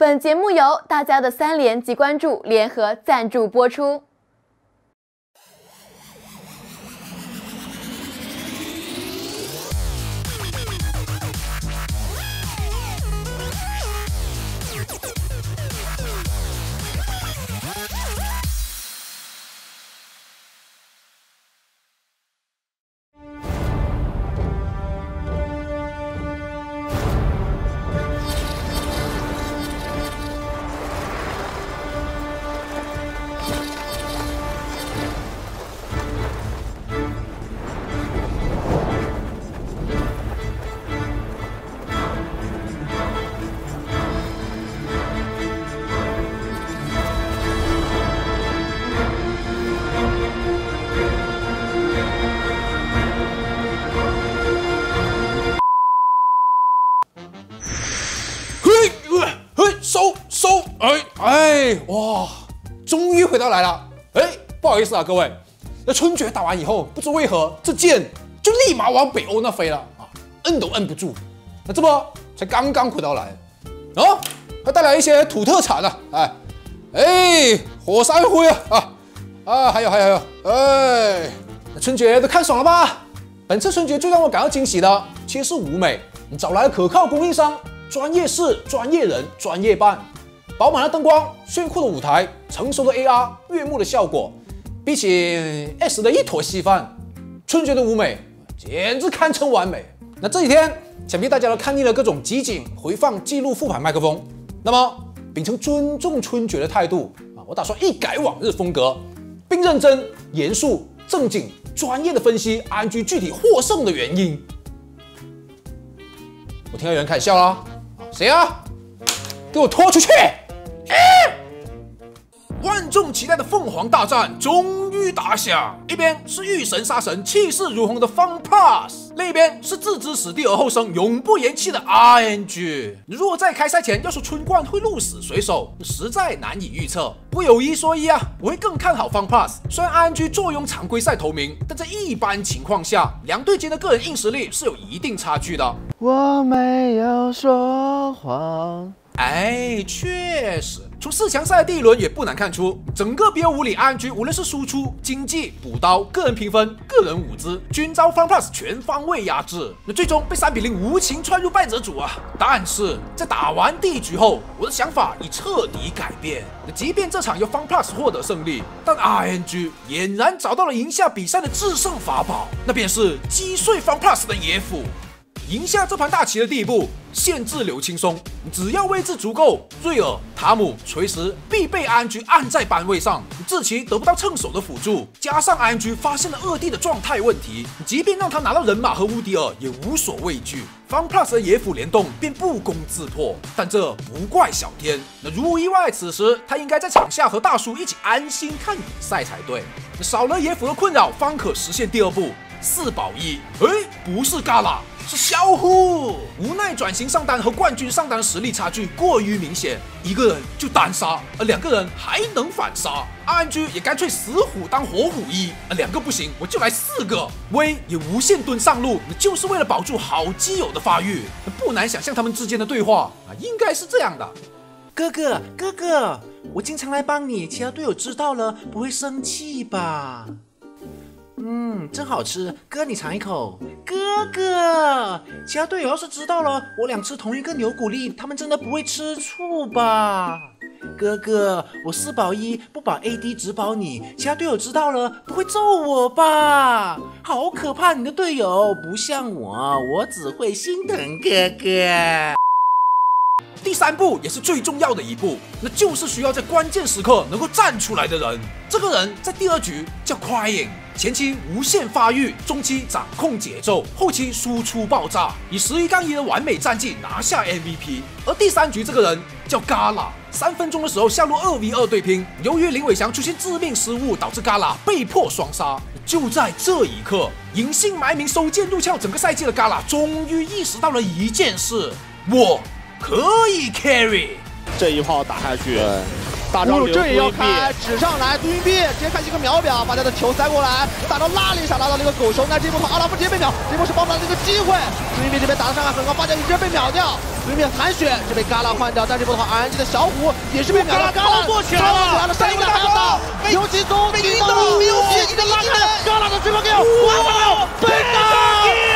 本节目由大家的三连及关注联合赞助播出。哇，终于回到来了。哎，不好意思啊，各位，那春节打完以后，不知为何这箭就立马往北欧那飞了啊，摁都摁不住。那这不才刚刚回到来，哦，还带来一些土特产啊，哎哎，火山灰啊啊啊，还有还有还有，哎，那春节都看爽了吧？本次春节最让我感到惊喜的，其实是舞美，你找来了可靠供应商。专业事、专业人、专业办，饱满的灯光、炫酷的舞台、成熟的 AR、悦目的效果，比起 S 的一坨稀饭，春节的舞美简直堪称完美。那这几天，想必大家都看腻了各种集锦、回放、记录、复盘麦克风。那么，秉承尊重春节的态度啊，我打算一改往日风格，并认真、严肃、正经、专业的分析 RNG 具体获胜的原因。我听到有人开始笑了。谁啊？给我拖出去！万众期待的凤凰大战终于打响，一边是遇神杀神、气势如虹的 Fun Plus，另一边是置之死地而后生、永不言弃的 RNG。如果在开赛前要说春冠会鹿死谁手，实在难以预测。不有一说一啊，我会更看好 Fun Plus。虽然 RNG 坐拥常规赛头名，但在一般情况下，两队间的个人硬实力是有一定差距的。我没有说谎。哎，确实，从四强赛的第一轮也不难看出，整个 BO5 里 RNG 无论是输出、经济、补刀、个人评分、个人舞姿，均遭 FunPlus 全方位压制。那最终被三比零无情踹入败者组啊！但是在打完第一局后，我的想法已彻底改变。那即便这场由 FunPlus 获得胜利，但 RNG 俨然找到了赢下比赛的制胜法宝，那便是击碎 FunPlus 的野斧。赢下这盘大棋的第一步，限制流轻松。只要位置足够，瑞尔、塔姆锤石必被 RNG 按在班位上，志奇得不到趁手的辅助，加上 RNG 发现了二弟的状态问题，即便让他拿到人马和乌迪尔，也无所畏惧。FunPlus 的野辅联动便不攻自破。但这不怪小天，那如无意外，此时他应该在场下和大叔一起安心看比赛才对。少了野辅的困扰，方可实现第二步四保一。哎，不是嘎啦。是小虎，无奈转型上单和冠军上单实力差距过于明显，一个人就单杀，而两个人还能反杀。RNG 也干脆死虎当活虎一，啊两个不行，我就来四个。威也无限蹲上路，就是为了保住好基友的发育。不难想象他们之间的对话啊，应该是这样的：哥哥，哥哥，我经常来帮你，其他队友知道了不会生气吧？嗯，真好吃，哥你尝一口。哥哥，其他队友要是知道了我俩吃同一个牛骨力，他们真的不会吃醋吧？哥哥，我四保一不保 AD 只保你，其他队友知道了不会揍我吧？好可怕，你的队友不像我，我只会心疼哥哥。第三步也是最重要的一步，那就是需要在关键时刻能够站出来的人。这个人在第二局叫 Crying。前期无限发育，中期掌控节奏，后期输出爆炸，以十一杠一的完美战绩拿下 MVP。而第三局这个人叫 Gala，三分钟的时候下路二 v 二对拼，由于林伟翔出现致命失误，导致 Gala 被迫双杀。就在这一刻，隐姓埋名收剑入鞘整个赛季的 Gala 终于意识到了一件事：我可以 carry。这一炮打下去，大招这也要开，指上来杜云碧，直接开启个秒表，把他的球塞过来，大招拉了一下，拉到一个狗熊，但这波阿拉夫直接被秒，这波是爆出来的一个机会，杜云碧这边打的伤害很高，发现一直被秒掉，对面残血是被嘎啦换掉，但这波的话，RNG 的小虎也是被秒掉，嘎啦做起来了，下一个还要打，游击松，冰刀，游击一个拉开，嘎啦的直播 kill，哇，被打，嘎啦。被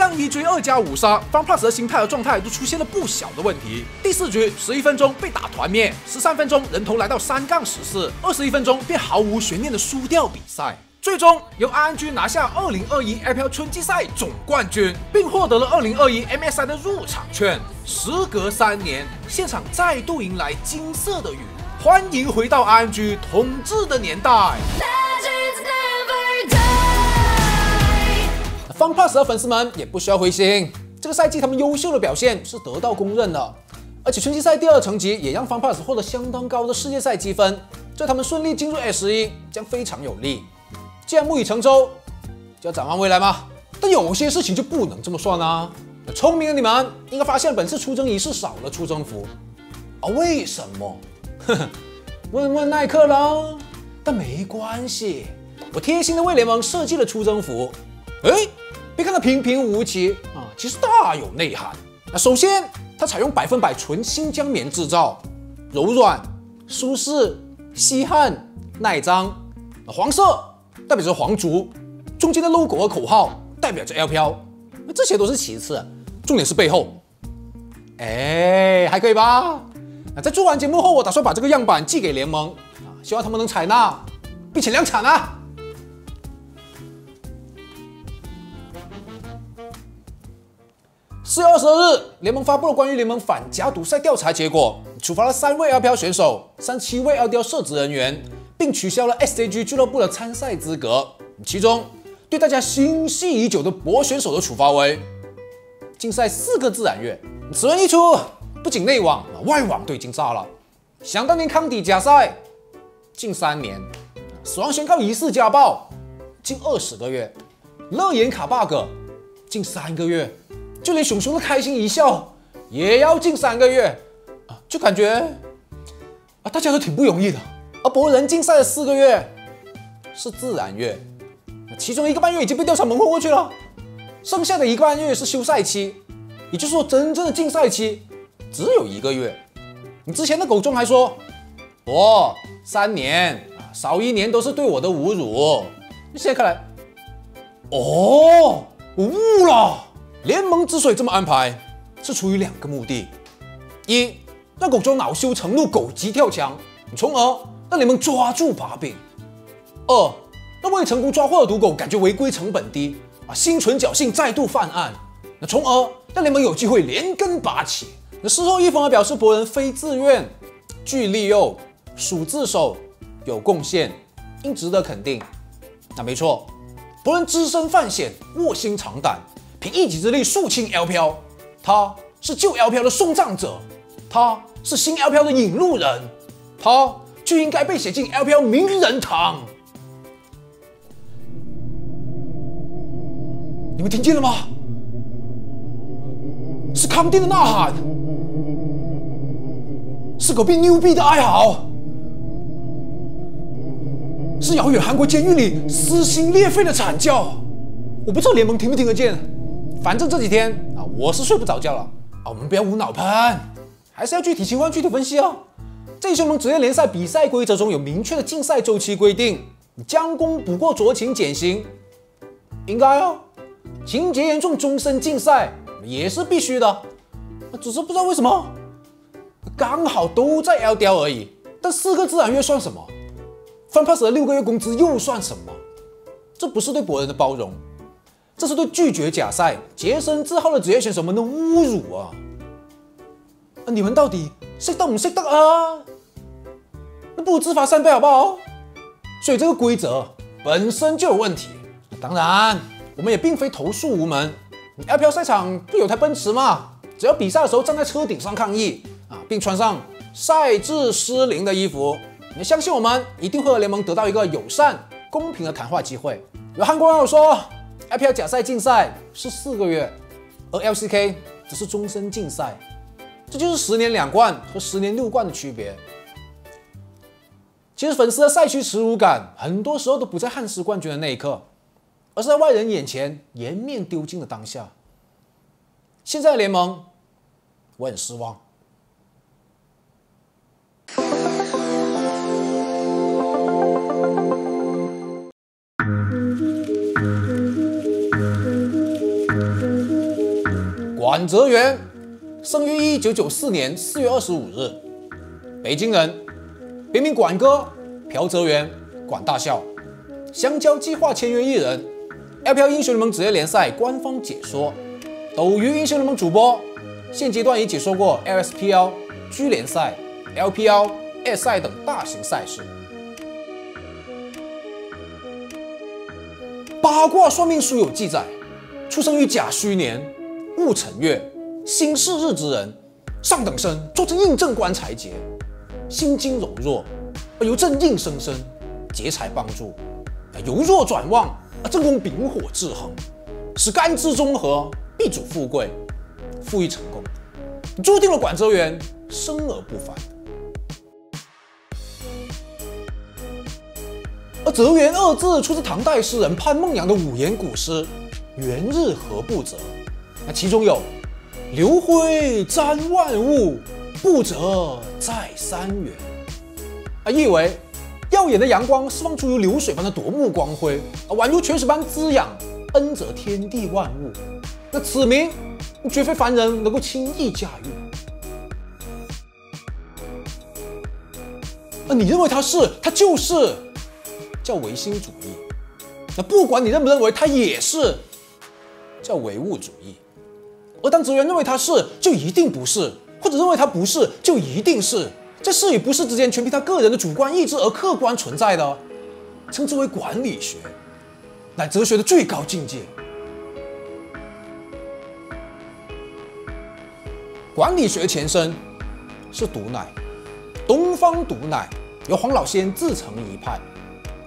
让一追二加五杀，FunPlus 的心态和状态都出现了不小的问题。第四局十一分钟被打团灭，十三分钟人头来到三杠十四，二十一分钟便毫无悬念的输掉比赛。最终由 RNG 拿下二零二一 FPL 春季赛总冠军，并获得了二零二一 MSI 的入场券。时隔三年，现场再度迎来金色的雨，欢迎回到 RNG 统治的年代。FunPlus 的粉丝们也不需要灰心，这个赛季他们优秀的表现是得到公认的，而且春季赛第二成绩也让 FunPlus 获得相当高的世界赛积分，对他们顺利进入 S 十一将非常有利。既然木已成舟，就要展望未来吗？但有些事情就不能这么算啊！聪明的你们应该发现本次出征仪式少了出征服啊？为什么？呵呵，问问耐克啦。但没关系，我贴心的为联盟设计了出征服。哎。别看它平平无奇啊，其实大有内涵。那首先，它采用百分百纯新疆棉制造，柔软、舒适、吸汗、耐脏。黄色代表着皇族，中间的 logo 和口号代表着 LPL。那这些都是其次，重点是背后。哎，还可以吧？那在做完节目后，我打算把这个样板寄给联盟啊，希望他们能采纳，并且量产啊。四月二十二日，联盟发布了关于联盟反假赌赛调查结果，处罚了三位 LPL 选手、三七位 LDL 涉职人员，并取消了 S C G 俱乐部的参赛资格。其中，对大家心系已久的博选手的处罚为禁赛四个自然月。此文一出，不仅内网，外网都已经炸了。想当年康迪假赛，近三年；死亡宣告疑似家暴，近二十个月；乐言卡 bug，近三个月。就连熊熊的开心一笑也要近三个月啊，就感觉啊，大家都挺不容易的。而博人竞赛的四个月是自然月，其中一个半月已经被调查蒙混过去了，剩下的一个半月是休赛期，也就是说真正的竞赛期只有一个月。你之前的狗中还说，我三年，少一年都是对我的侮辱。现在看来，哦，我悟了。联盟之所以这么安排，是出于两个目的：一，让狗周恼羞成怒，狗急跳墙，从而让联盟抓住把柄；二，让未成功抓获的毒狗感觉违规成本低，啊，心存侥幸再度犯案，那从而让联盟有机会连根拔起。那事后一方表示博人非自愿，据利诱，属自首，有贡献，应值得肯定。那没错，博人只身犯险，卧薪尝胆。凭一己之力肃清 LPL，他是旧 LPL 的送葬者，他是新 LPL 的引路人，他就应该被写进 LPL 名人堂。你们听见了吗？是康定的呐喊，是狗逼牛逼的哀嚎，是遥远韩国监狱里撕心裂肺的惨叫。我不知道联盟听不听得见。反正这几天啊，我是睡不着觉了啊。我们不要无脑喷，还是要具体情况具体分析哦。这些我们职业联赛比赛规则中有明确的竞赛周期规定，将功补过酌情减刑，应该哦。情节严重终身禁赛也是必须的，只是不知道为什么刚好都在 LDL 而已。但四个自然月算什么？翻 pass 的六个月工资又算什么？这不是对博人的包容。这是对拒绝假赛、洁身自好的职业选手们的侮辱啊！你们到底识得不识得啊？那不如自罚三倍好不好？所以这个规则本身就有问题。当然，我们也并非投诉无门。LPL 赛场不有台奔驰吗？只要比赛的时候站在车顶上抗议啊，并穿上赛制失灵的衣服，你相信我们一定会和联盟得到一个友善、公平的谈话机会。有韩国网友说。IPL 假赛禁赛是四个月，而 LCK 只是终身禁赛。这就是十年两冠和十年六冠的区别。其实粉丝的赛区耻辱感，很多时候都不在汉斯冠军的那一刻，而是在外人眼前颜面丢尽的当下。现在的联盟，我很失望。管泽元，生于一九九四年四月二十五日，北京人，别名管哥、朴泽元、管大校，香蕉计划签约艺人，LPL 英雄联盟职业联赛官方解说，斗鱼英雄联盟主播，现阶段已解说过 LSPL、G 联赛、LPL、S 赛等大型赛事。八卦算命书有记载，出生于甲戌年。戊辰月，辛巳日之人，上等生，坐镇印正官财劫，心经柔弱，而由正印生生，劫财帮助，由弱转旺，而正宫丙火制衡，使干支中和，必主富贵，富裕成功，注定了管泽元生而不凡。而泽元二字出自唐代诗人潘梦阳的五言古诗《元日何不泽》。那其中有“流辉沾万物，不折在三元”，啊，意为耀眼的阳光释放出如流水般的夺目光辉，啊，宛如泉水般滋养，恩泽天地万物。那此名绝非凡人能够轻易驾驭。啊，你认为他是，他就是，叫唯心主义。那不管你认不认为，他也是，叫唯物主义。而当泽元认为他是，就一定不是；或者认为他不是，就一定是。在是与不是之间，全凭他个人的主观意志而客观存在的，称之为管理学，乃哲学的最高境界。管理学前身是毒奶，东方毒奶由黄老仙自成一派，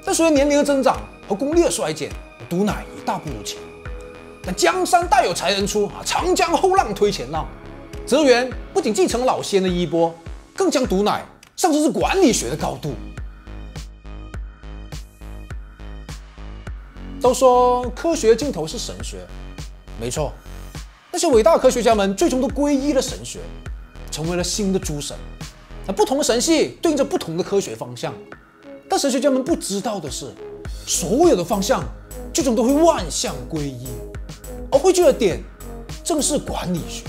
但随着年龄的增长和功力的衰减，毒奶已大不如前。那江山代有才人出啊，长江后浪推前浪。泽元不仅继承老仙的衣钵，更将毒奶上升至管理学的高度。都说科学尽头是神学，没错，那些伟大科学家们最终都皈依了神学，成为了新的诸神。那不同的神系对应着不同的科学方向，但神学家们不知道的是，所有的方向最终都会万象归一。汇聚的点，正是管理学。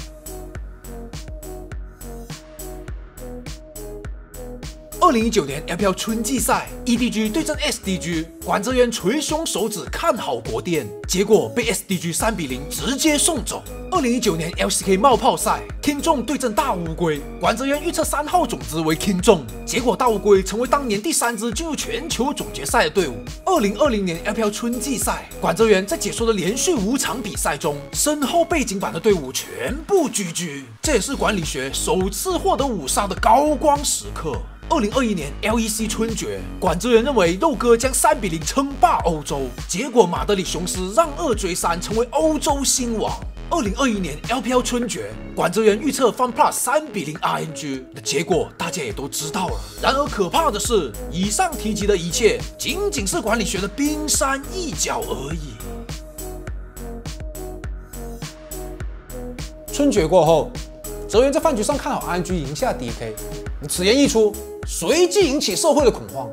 二零一九年 LPL 春季赛，EDG 对阵 SDG，管泽元捶胸手指看好国电，结果被 SDG 三比零直接送走。二零一九年 LCK 冒泡赛，King 众对阵大乌龟，管泽元预测三号种子为 King 众，结果大乌龟成为当年第三支进入全球总决赛的队伍。二零二零年 LPL 春季赛，管泽元在解说的连续五场比赛中，身后背景板的队伍全部 GG，这也是管理学首次获得五杀的高光时刻。二零二一年 LEC 春决，管泽元认为肉哥将三比零称霸欧洲，结果马德里雄狮让二追三，成为欧洲新王。二零二一年 LPL 春决，管泽元预测 FunPlus 三比零 RNG，的结果大家也都知道了。然而可怕的是，以上提及的一切仅仅是管理学的冰山一角而已。春决过后，泽元在饭局上看好 RNG 赢下 DK，此言一出，随即引起社会的恐慌，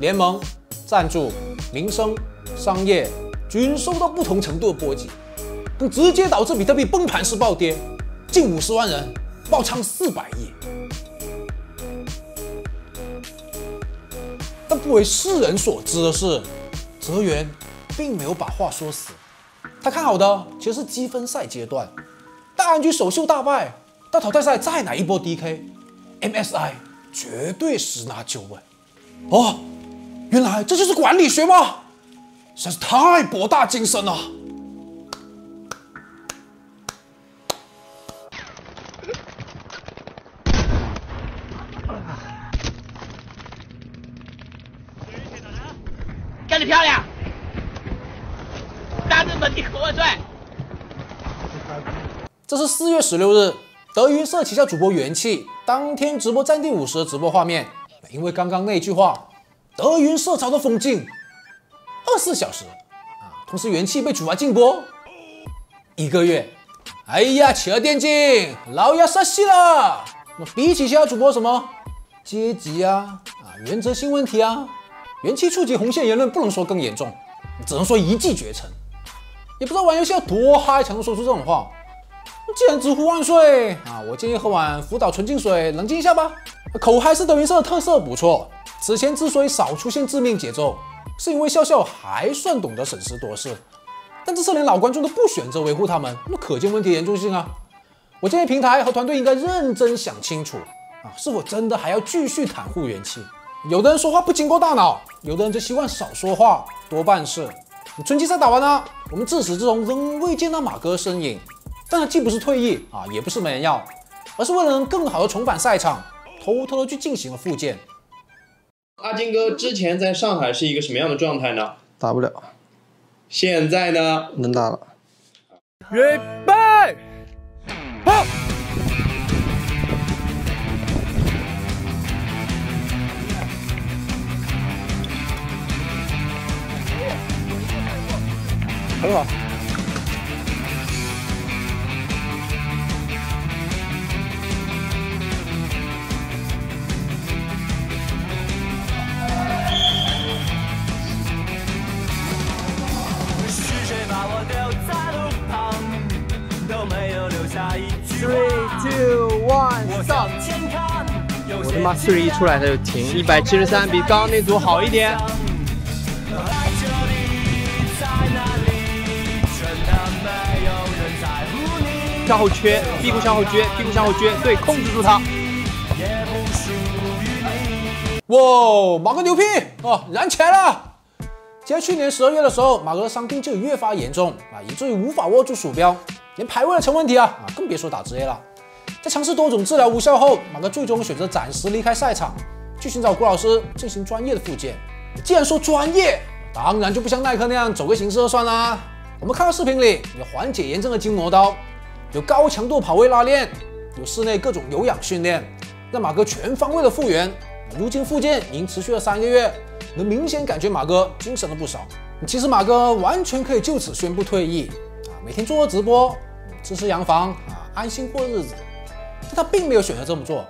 联盟、赞助、民生、商业均受到不同程度的波及。直接导致比特币崩盘式暴跌，近五十万人爆仓四百亿。但不为世人所知的是，泽元并没有把话说死。他看好的其实是积分赛阶段，大安局首秀大败，到淘汰赛再来一波 DK DK，MSI 绝对十拿九稳。哦，原来这就是管理学吗？实在是太博大精深了。干得漂亮！大日本帝国万岁！这是四月十六日德云社旗下主播元气当天直播战地五十的直播画面，因为刚刚那句话，德云社潮的封禁二十四小时啊，同时元气被处罚禁播一个月。哎呀，企鹅电竞，老要杀死了。那比起其他主播什么阶级啊啊原则性问题啊，元气触及红线言论不能说更严重，只能说一骑绝尘。也不知道玩游戏要多嗨才能说出这种话。既然直呼万岁啊，我建议喝碗福岛纯净水冷静一下吧。口嗨是德云社的特色不错。此前之所以少出现致命节奏，是因为笑笑还算懂得审时度势。但这次连老观众都不选择维护他们，那可见问题严重性啊！我建议平台和团队应该认真想清楚啊，是否真的还要继续袒护元气？有的人说话不经过大脑，有的人则希望少说话多办事。春季赛打完了，我们自始至终仍未见到马哥身影。但他既不是退役啊，也不是没人要，而是为了能更好的重返赛场，偷偷的去进行了复健。阿金哥之前在上海是一个什么样的状态呢？打不了，现在呢？能打了。预备，好。很好。他妈四十一出来他就停，一百七十三比刚刚那组好一点。向后撅，屁股向后撅，屁股向后撅，对，控制住他。哇，马哥牛批哦，燃起来了！记得去年十二月的时候，马哥的伤病就越发严重啊，以至于无法握住鼠标。连排位都成问题啊啊，更别说打职业了。在尝试多种治疗无效后，马哥最终选择暂时离开赛场，去寻找郭老师进行专业的复健。既然说专业，当然就不像耐克那样走个形式就算啦。我们看到视频里有缓解炎症的筋膜刀，有高强度跑位拉练，有室内各种有氧训练，让马哥全方位的复原。如今复健已经持续了三个月，能明显感觉马哥精神了不少。其实马哥完全可以就此宣布退役。啊每天做直播，吃吃洋房啊，安心过日子。但他并没有选择这么做，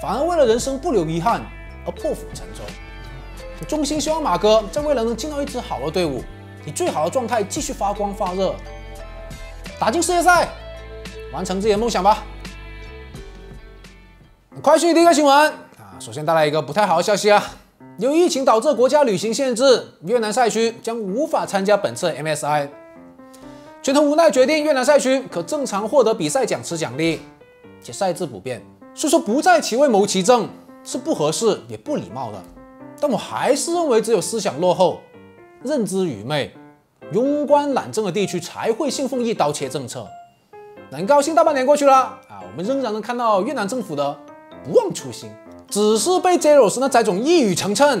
反而为了人生不留遗憾而破釜沉舟。衷心希望马哥在未来能进到一支好的队伍，以最好的状态继续发光发热，打进世界赛，完成自己的梦想吧。快讯第一个新闻啊，首先带来一个不太好的消息啊，由于疫情导致国家旅行限制，越南赛区将无法参加本次 MSI。拳头无奈决定，越南赛区可正常获得比赛奖池奖励，且赛制不变。虽说不在其位谋其政是不合适也不礼貌的，但我还是认为只有思想落后、认知愚昧、庸官懒政的地区才会信奉一刀切政策。很高兴大半年过去了啊，我们仍然能看到越南政府的不忘初心，只是被 Zeros 那载种一语成谶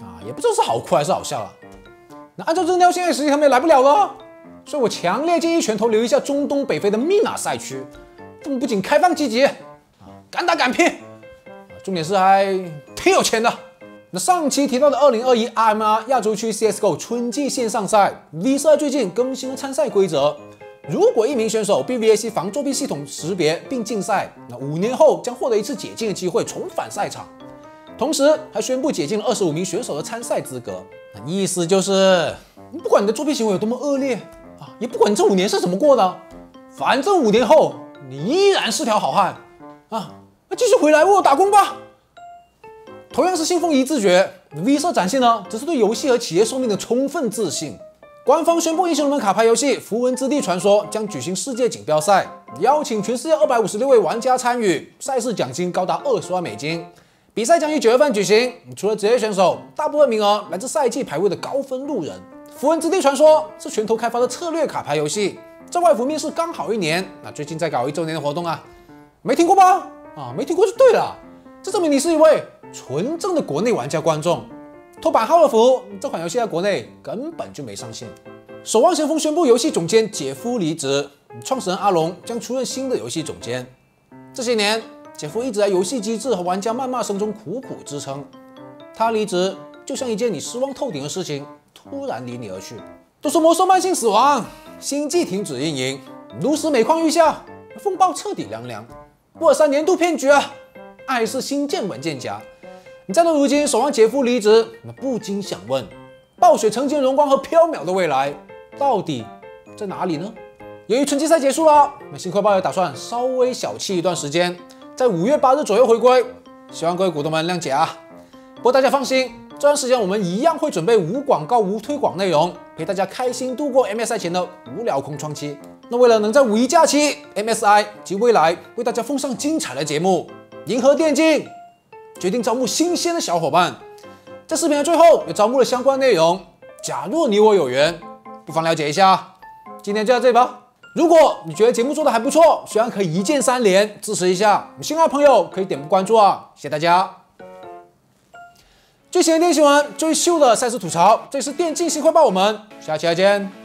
啊，也不知道是好哭还是好笑了。那按照这条线，实际他们也来不了了。所以我强烈建议拳头留一下中东北非的密纳赛区，他们不仅开放积极，啊，敢打敢拼，啊，重点是还挺有钱的。那上期提到的2021 RMR 亚洲区 CSGO 春季线上赛，V 社最近更新了参赛规则，如果一名选手被 VAC 防作弊系统识别并禁赛，那五年后将获得一次解禁的机会，重返赛场。同时还宣布解禁了25名选手的参赛资格，那意思就是，不管你的作弊行为有多么恶劣啊。也不管你这五年是怎么过的，反正五年后你依然是条好汉啊！那继续回来为我打工吧。同样是信奉一自觉，V 社展现呢，只是对游戏和企业寿命的充分自信。官方宣布，英雄联盟卡牌游戏《符文之地传说》将举行世界锦标赛，邀请全世界二百五十六位玩家参与，赛事奖金高达二十万美金。比赛将于九月份举行，除了职业选手，大部分名额来自赛季排位的高分路人。符文之地传说是拳头开发的策略卡牌游戏，在外服面试刚好一年。那最近在搞一周年的活动啊，没听过吗？啊，没听过就对了，这证明你是一位纯正的国内玩家观众。托版号的服，这款游戏在国内根本就没上线。守望先锋宣布游戏总监杰夫离职，创始人阿龙将出任新的游戏总监。这些年，杰夫一直在游戏机制和玩家谩骂声中苦苦支撑。他离职就像一件你失望透顶的事情，突然离你而去。都说魔兽慢性死亡，星际停止运营，炉石每况愈下，风暴彻底凉凉。沃尔三年度骗局啊！爱是新建文件夹。你站到如今守望杰夫离职，那不禁想问：暴雪曾经荣光和飘渺的未来到底在哪里呢？由于春季赛结束了，那新快报也打算稍微小憩一段时间，在五月八日左右回归，希望各位股东们谅解啊。不过大家放心，这段时间我们一样会准备无广告、无推广内容，陪大家开心度过 MSI 前的无聊空窗期。那为了能在五一假期，MSI 及未来为大家奉上精彩的节目，银河电竞决定招募新鲜的小伙伴，在视频的最后也招募了相关内容。假若你我有缘，不妨了解一下。今天就到这里吧。如果你觉得节目做的还不错，希望可以一键三连支持一下。新来的朋友可以点个关注啊，谢谢大家。最新的电新闻，最秀的赛事吐槽，这里是电竞新快报，我们下期再见。